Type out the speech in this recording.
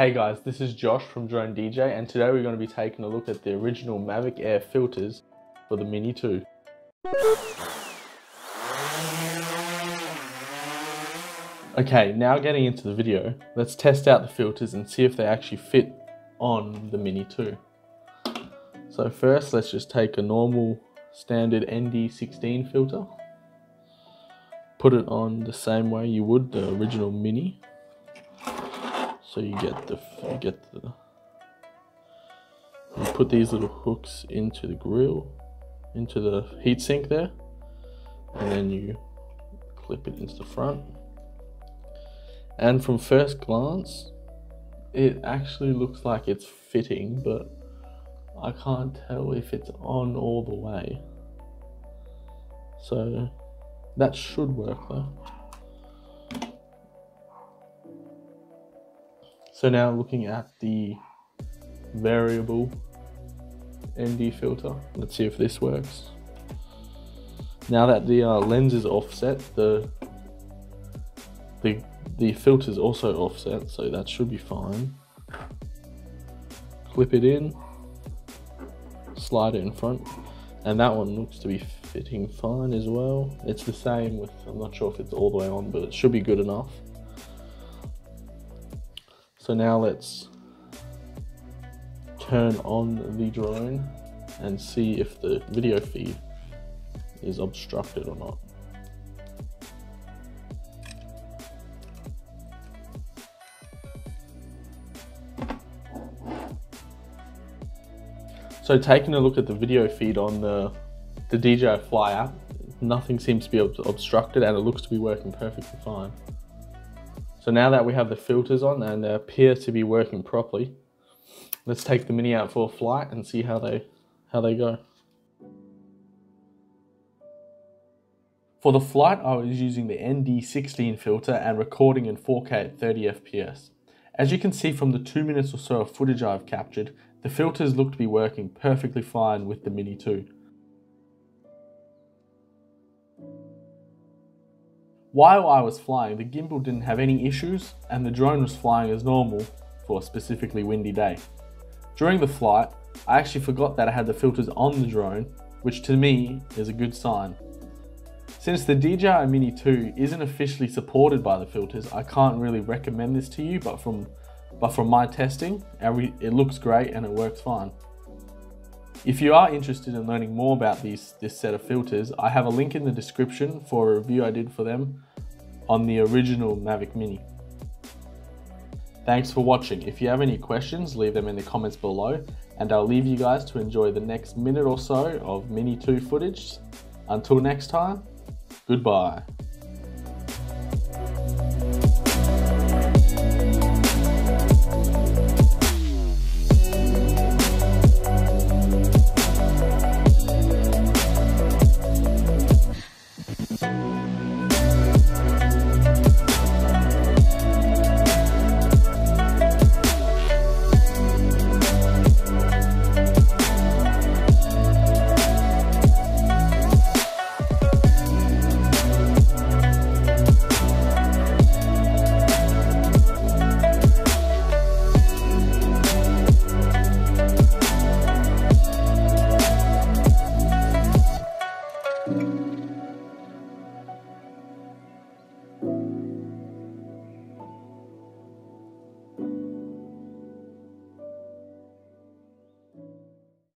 Hey guys, this is Josh from Drone DJ and today we're going to be taking a look at the original Mavic Air filters for the Mini 2. Okay, now getting into the video, let's test out the filters and see if they actually fit on the Mini 2. So first, let's just take a normal standard ND16 filter, put it on the same way you would the original Mini so you get the you get the you put these little hooks into the grill, into the heatsink there, and then you clip it into the front. And from first glance, it actually looks like it's fitting, but I can't tell if it's on all the way. So that should work though. So now looking at the variable ND filter, let's see if this works. Now that the uh, lens is offset, the the the filter is also offset, so that should be fine. Clip it in, slide it in front, and that one looks to be fitting fine as well. It's the same with, I'm not sure if it's all the way on, but it should be good enough. So now let's turn on the drone and see if the video feed is obstructed or not. So taking a look at the video feed on the, the DJI Fly app, nothing seems to be obstructed and it looks to be working perfectly fine. So now that we have the filters on and they appear to be working properly, let's take the Mini out for a flight and see how they, how they go. For the flight, I was using the ND16 filter and recording in 4K at 30 FPS. As you can see from the two minutes or so of footage I've captured, the filters look to be working perfectly fine with the Mini 2. While I was flying, the gimbal didn't have any issues and the drone was flying as normal for a specifically windy day. During the flight, I actually forgot that I had the filters on the drone, which to me is a good sign. Since the DJI Mini 2 isn't officially supported by the filters, I can't really recommend this to you, but from, but from my testing, it looks great and it works fine. If you are interested in learning more about these, this set of filters, I have a link in the description for a review I did for them on the original Mavic Mini. Thanks for watching. If you have any questions, leave them in the comments below and I'll leave you guys to enjoy the next minute or so of Mini 2 footage. Until next time, goodbye.